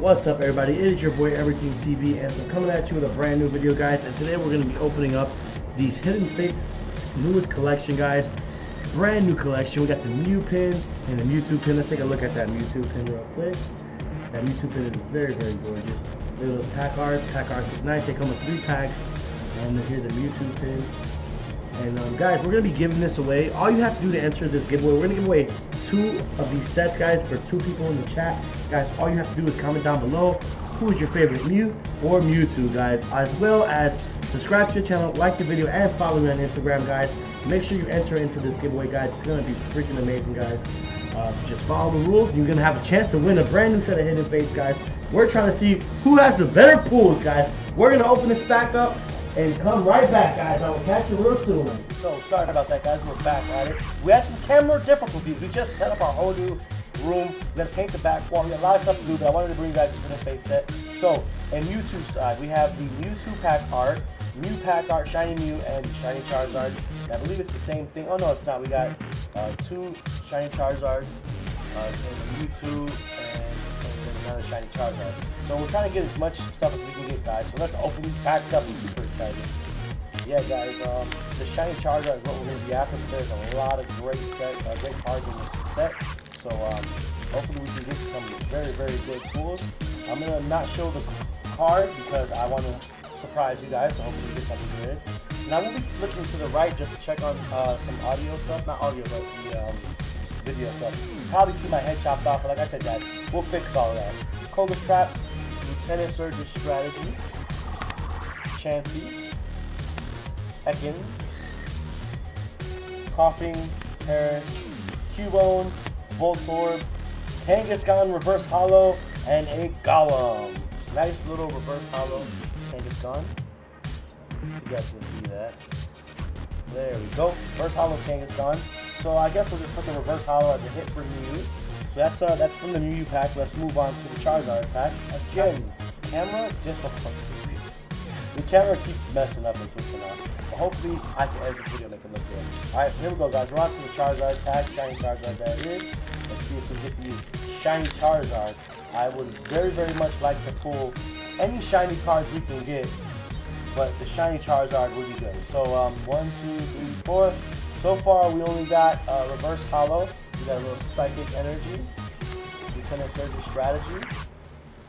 What's up everybody, it is your boy Everything TV and I'm coming at you with a brand new video guys and today we're going to be opening up these Hidden Fates newest collection guys. Brand new collection, we got the Mew pin and the Mewtwo pin. Let's take a look at that Mewtwo pin real quick. That Mewtwo pin is very very gorgeous. Little pack cards, pack cards is nice, they come with three packs. And here's the Mewtwo pin. And um, guys, we're going to be giving this away. All you have to do to enter this giveaway, we're going to give away two of these sets, guys, for two people in the chat. Guys, all you have to do is comment down below who is your favorite Mew or Mewtwo, guys, as well as subscribe to the channel, like the video, and follow me on Instagram, guys. Make sure you enter into this giveaway, guys. It's going to be freaking amazing, guys. Uh, just follow the rules. You're going to have a chance to win a brand new set of Hidden Fates, guys. We're trying to see who has the better pools, guys. We're going to open this back up and come right back, guys. I will catch you real soon. So, sorry about that, guys. We're back at it. We had some camera difficulties. We just set up our whole new room. We're going to paint the back wall. We got a lot of stuff to do, but I wanted to bring you guys this Hidden Fates set. So, in Mewtwo side, we have the Mewtwo pack art, Mew pack art, Shiny Mew, and Shiny Charizard. And I believe it's the same thing. Oh, no, it's not. We got uh, two Shiny Charizards, uh, Mewtwo, and, another Shiny Charizard. So we're trying to get as much stuff as we can get, guys. So let's open these packs up. I'm super excited. Yeah, guys, um, the Shiny Charizard is what we're going to be after, there's a lot of great set, uh, great cards in this set. So um, hopefully we can get some very, very good pools. I'm going to not show the card because I want to surprise you guys, so hopefully you get something good. And I will be looking to the right just to check on uh, some audio stuff, not audio, but the um, video stuff. You Probably see my head chopped off, but like I said, guys, we'll fix all that. Koga's Trap, Lieutenant Surge's Strategy, Chansey, Ekans, Koffing, Harris, Cubone, Voltorb, Kangaskhan Reverse Holo, and a Golem. Nice little Reverse Holo Kangaskhan. You guys can see that. There we go. Reverse Holo tank is gone. So I guess we'll just put the Reverse Holo as a hit for Mew. So that's uh, that's from the Mew pack. Let's move on to the Charizard pack. Again, camera difficulty. The camera keeps messing up and switching off. But hopefully I can edit the video and make it look good. Alright, here we go guys. We're on to the Charizard pack. Shiny Charizard that is. Let's see if we get the Shiny Charizard. I would very, very much like to pull any shiny cards we can get. But the Shiny Charizard would be good. So, um, one, two, three, four. So far, we only got uh, Reverse Holo. We got a little Psychic Energy. Lieutenant Surge's Strategy.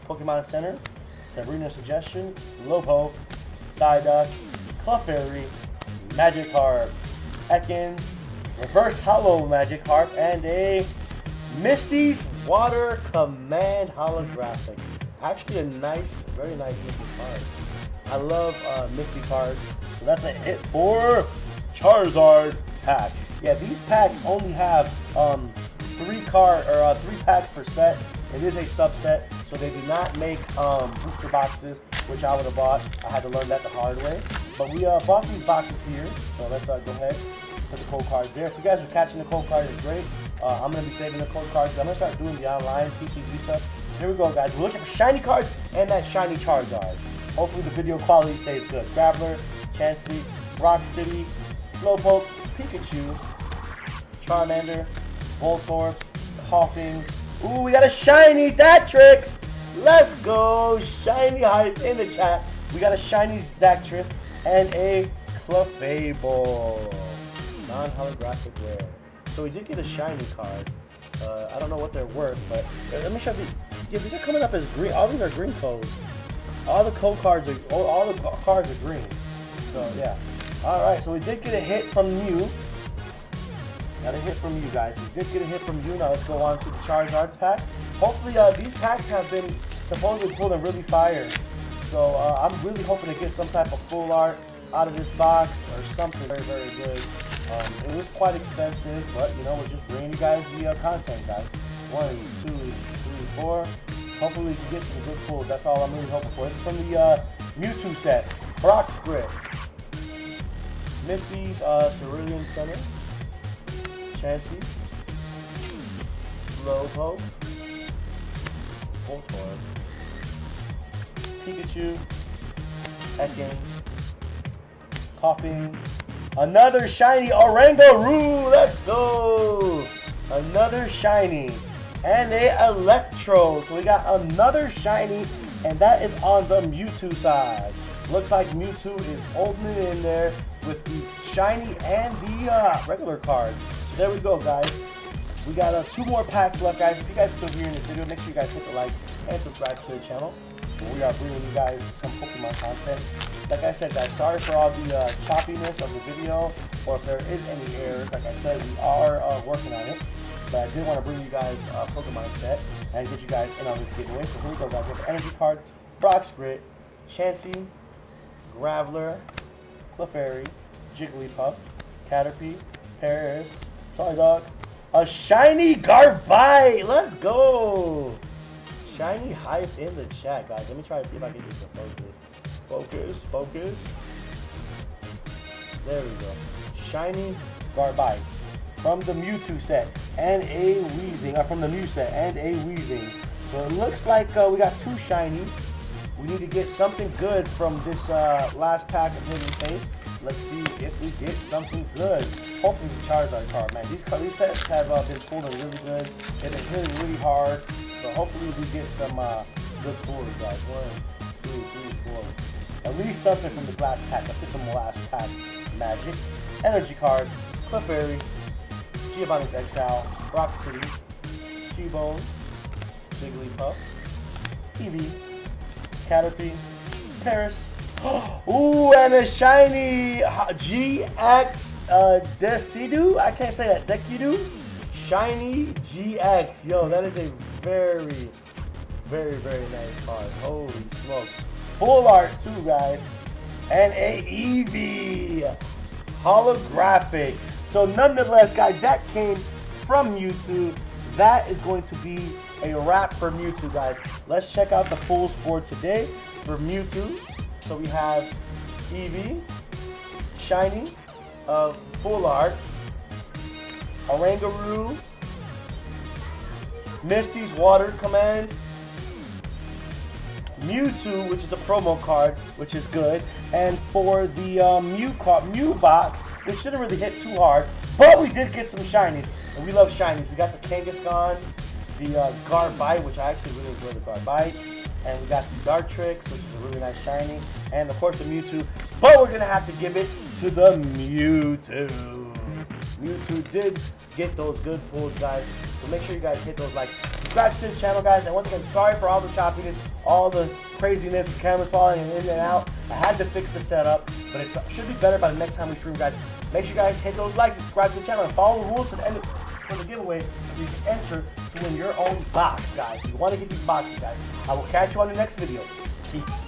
Pokemon Center. Sabrina Suggestion. Slowpoke. Psyduck, Clefairy, Magikarp, Ekans, Reverse Holo Magikarp, and a Misty's Water Command Holographic. Actually a nice, very nice Misty card. I love uh, Misty cards. So that's a hit for Charizard pack. Yeah, these packs only have um, three card or uh, three packs per set. It is a subset, so they do not make um, booster boxes, which I would have bought. I had to learn that the hard way. But we uh, bought these boxes here, so let's uh, go ahead put the code cards there. If you guys are catching the code cards, it's great. Uh, I'm going to be saving the code cards. I'm to start doing the online TCG stuff. Here we go, guys. We're looking for shiny cards and that shiny Charizard. Hopefully the video quality stays good. Graveler, Chansey, Rock City, Slowpoke, Pikachu, Charmander, Voltorb, Koffing, Ooh, we got a shiny Dartrix. Let's go. Shiny hype in the chat. We got a shiny Dartrix and a Clefable. Non-holographic rare. So we did get a shiny card. Uh, I don't know what they're worth, but uh, let me show you. Yeah, these are coming up as green. All these are green codes. All the code cards are, all, all the cards are green. So yeah. All right, so we did get a hit from you. Got a hit from you guys. We did get a hit from you. Now let's go on to the Charizard pack. Hopefully uh, these packs have been supposedly pulling really fire. So uh, I'm really hoping to get some type of full art out of this box or something very, very good. Um, it was quite expensive, but you know, we're just bringing you guys the uh, content, guys. One, two, four. Hopefully can get some good pulls. That's all I'm really hoping for. This is from the uh, Mewtwo set. Brock's Grit. Misty's uh, Cerulean Center. Chansey, Slowpoke, Voltorb, Pikachu, Ekans, Koffing, another shiny Oranguru. Let's go. Another shiny and a Electro. So we got another shiny, and that is on the Mewtwo side. Looks like Mewtwo is it in there with the shiny and the uh, regular card. So there we go, guys. We got uh, two more packs left, guys. If you guys are still here in this video, make sure you guys hit the like and subscribe to the channel. We are bringing you guys some Pokemon content. Like I said, guys, sorry for all the uh, choppiness of the video, or if there is any errors. Like I said, we are uh, working on it. But I did want to bring you guys a Pokemon set and get you guys in on this giveaway. So here we go, guys. We have Energy Card, Brock's Grit, Chansey, Graveler, Clefairy, Jigglypuff, Caterpie, Paras, Psyduck, a shiny Gabite. Let's go. Shiny hype in the chat, guys. Let me try to see if I can some focus. Focus, focus. There we go. Shiny Gabite from the Mewtwo set and a Weezing, uh, from the Mew set and a Weezing. So it looks like uh, we got two shinies. We need to get something good from this uh, last pack of Hidden Fates. Let's see if we get something good. Hopefully the Charizard card, man. These, these sets have uh, been pulling really good. They've been hitting really hard. So hopefully we get some uh, good pulls, guys. One, two, three, four. At least something from this last pack. Let's get some last pack magic. Energy card, Clefairy, Giovanni's Exile, Rock City, T-Bone, Jigglypuff, Eevee, Caterpie, Paras. Ooh, and a shiny GX uh, Decidu. I can't say that. Decidu. Shiny GX. Yo, that is a very, very, very nice card. Holy smokes. Full art too, guys. And a Eevee. Holographic. So nonetheless, guys, that came from Mewtwo. That is going to be a wrap for Mewtwo, guys. Let's check out the pulls for today for Mewtwo. So we have Eevee, Shiny, uh, Full Art, Oranguru, Misty's Water Command, Mewtwo, which is the promo card, which is good, and for the uh, Mew, Mew box, which didn't really hit too hard, but we did get some shinies, and we love shinies. We got the Kangaskhan, the uh, Gabite, which I actually really enjoy the Gabites, and we got the Dartrix, which is a really nice shiny, and of course the Mewtwo, but we're going to have to give it to the Mewtwo. Mewtwo did get those good pulls, guys. So make sure you guys hit those likes. Subscribe to the channel, guys. And once again, sorry for all the choppiness, all the craziness, the cameras falling in and out. I had to fix the setup, but it should be better by the next time we stream, guys. Make sure you guys hit those likes, subscribe to the channel, and follow the rules to the end of for the giveaway so you can enter to win your own box, guys. You want to get these boxes, guys. I will catch you on the next video. Peace.